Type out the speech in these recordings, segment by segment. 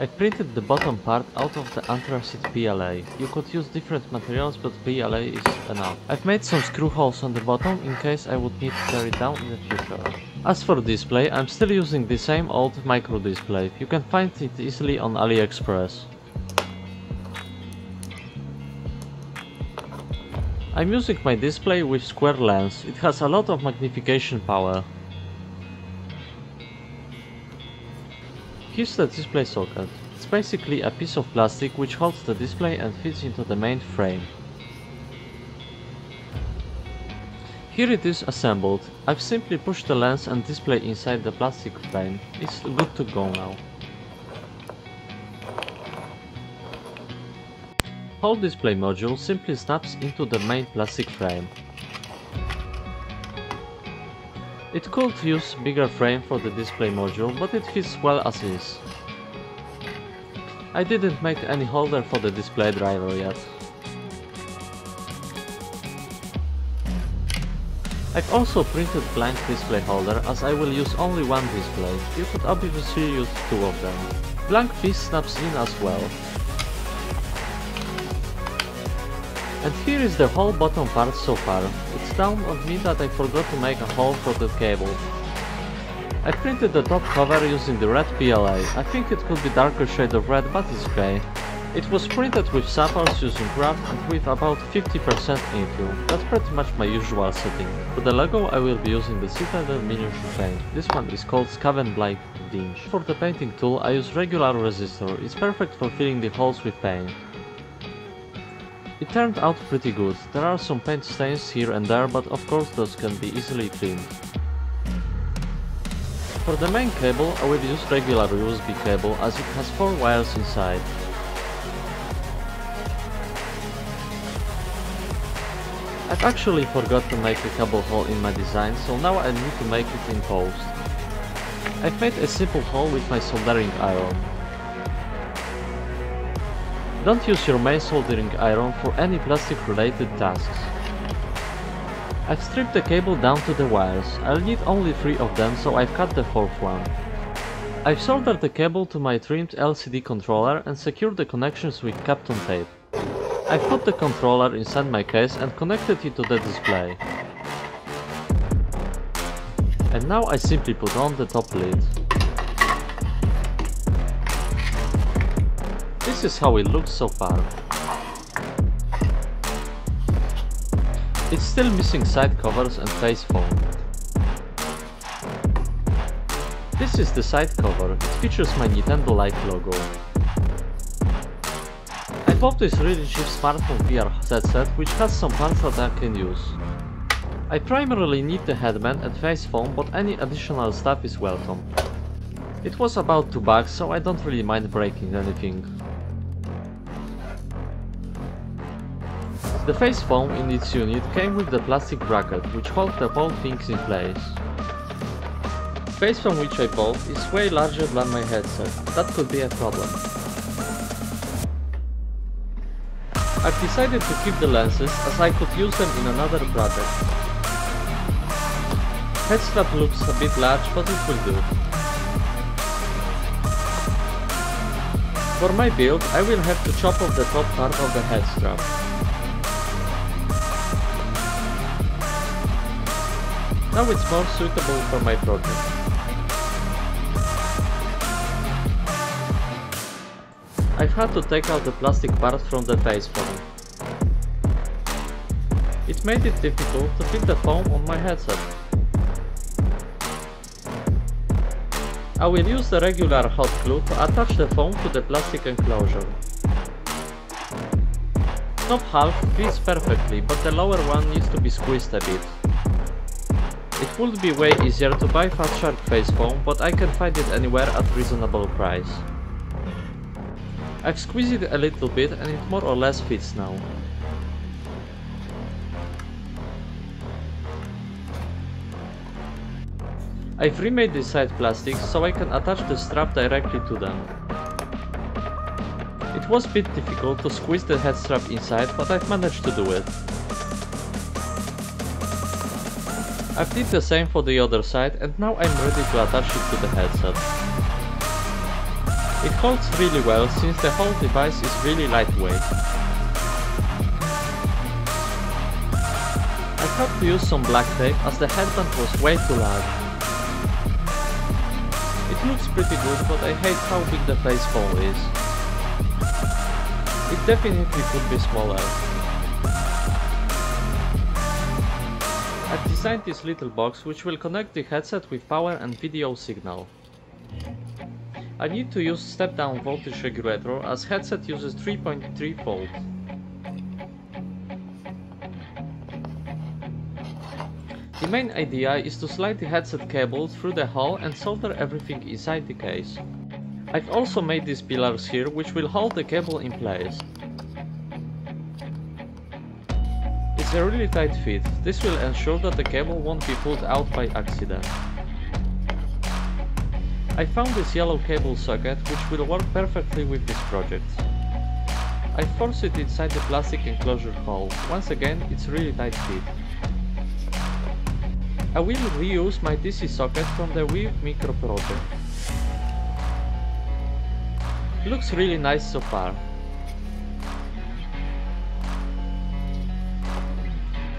I've printed the bottom part out of the anthracite PLA. You could use different materials but PLA is enough. I've made some screw holes on the bottom in case I would need to tear it down in the future. As for display, I'm still using the same old micro display. You can find it easily on AliExpress. I'm using my display with square lens. It has a lot of magnification power. Here's the display socket. It's basically a piece of plastic which holds the display and fits into the main frame. Here it is assembled. I've simply pushed the lens and display inside the plastic frame. It's good to go now. Whole display module simply snaps into the main plastic frame. It could use bigger frame for the display module, but it fits well as is. I didn't make any holder for the display driver yet. I've also printed blank display holder as I will use only one display. You could obviously use two of them. Blank piece snaps in as well. And here is the whole bottom part so far. It's down on me that I forgot to make a hole for the cable. I printed the top cover using the red PLA. I think it could be darker shade of red, but it's okay. It was printed with samples using craft and with about 50% infill. That's pretty much my usual setting. For the logo I will be using the Citadel miniature paint. This one is called Skavenblight Dinge. For the painting tool I use regular resistor. It's perfect for filling the holes with paint. It turned out pretty good. There are some paint stains here and there, but of course those can be easily cleaned. For the main cable I will use regular USB cable as it has 4 wires inside. I've actually forgot to make a cable hole in my design, so now I need to make it in post. I've made a simple hole with my soldering iron. Don't use your main soldering iron for any plastic related tasks. I've stripped the cable down to the wires, I'll need only 3 of them so I've cut the fourth one. I've soldered the cable to my trimmed LCD controller and secured the connections with Kapton tape. I've put the controller inside my case and connected it to the display. And now I simply put on the top lid. This is how it looks so far. It's still missing side covers and face foam. This is the side cover, it features my Nintendo Life logo. I bought this really cheap smartphone VR headset which has some parts that I can use. I primarily need the headband and face foam but any additional stuff is welcome. It was about 2 bucks so I don't really mind breaking anything. The face foam in its unit came with the plastic bracket, which holds the whole things in place. Face foam which I bought is way larger than my headset, that could be a problem. I've decided to keep the lenses as I could use them in another project. Head strap looks a bit large but it will do. For my build I will have to chop off the top part of the head strap. Now it's more suitable for my project. I've had to take out the plastic part from the face foam. It made it difficult to fit the foam on my headset. I will use the regular hot glue to attach the foam to the plastic enclosure. Top half fits perfectly, but the lower one needs to be squeezed a bit. It would be way easier to buy Fat Shark face foam, but I can find it anywhere at reasonable price. I've squeezed it a little bit and it more or less fits now. I've remade the side plastics so I can attach the strap directly to them. It was a bit difficult to squeeze the head strap inside, but I've managed to do it. I've did the same for the other side and now I'm ready to attach it to the headset. It holds really well since the whole device is really lightweight. I had to use some black tape as the headband was way too large. It looks pretty good but I hate how big the face hole is. It definitely could be smaller. Designed this little box which will connect the headset with power and video signal. I need to use step down voltage regulator as headset uses 3.3 volt. The main idea is to slide the headset cable through the hole and solder everything inside the case. I've also made these pillars here which will hold the cable in place. It's a really tight fit, this will ensure that the cable won't be pulled out by accident. I found this yellow cable socket which will work perfectly with this project. I forced it inside the plastic enclosure hole, once again it's really tight fit. I will reuse my DC socket from the Wii Micro project. Looks really nice so far.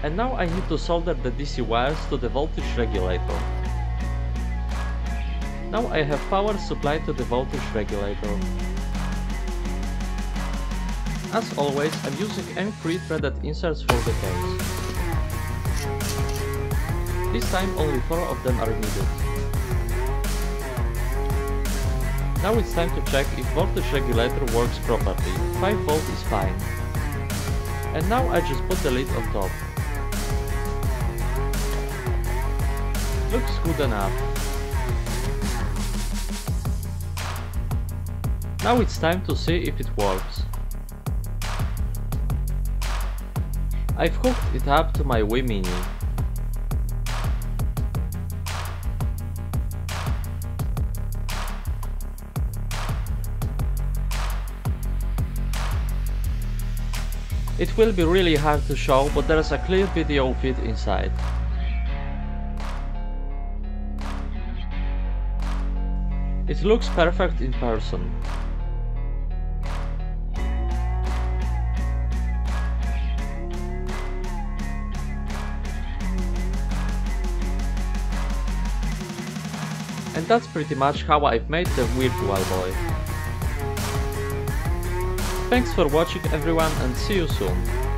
And now I need to solder the DC wires to the voltage regulator. Now I have power supply to the voltage regulator. As always, I'm using M3 threaded inserts for the case. This time only 4 of them are needed. Now it's time to check if voltage regulator works properly. 5V is fine. And now I just put the lid on top. Looks good enough. Now it's time to see if it works. I've hooked it up to my Wii Mini. It will be really hard to show, but there's a clear video feed inside. It looks perfect in person. And that's pretty much how I've made the Virtual Boy. Thanks for watching everyone and see you soon.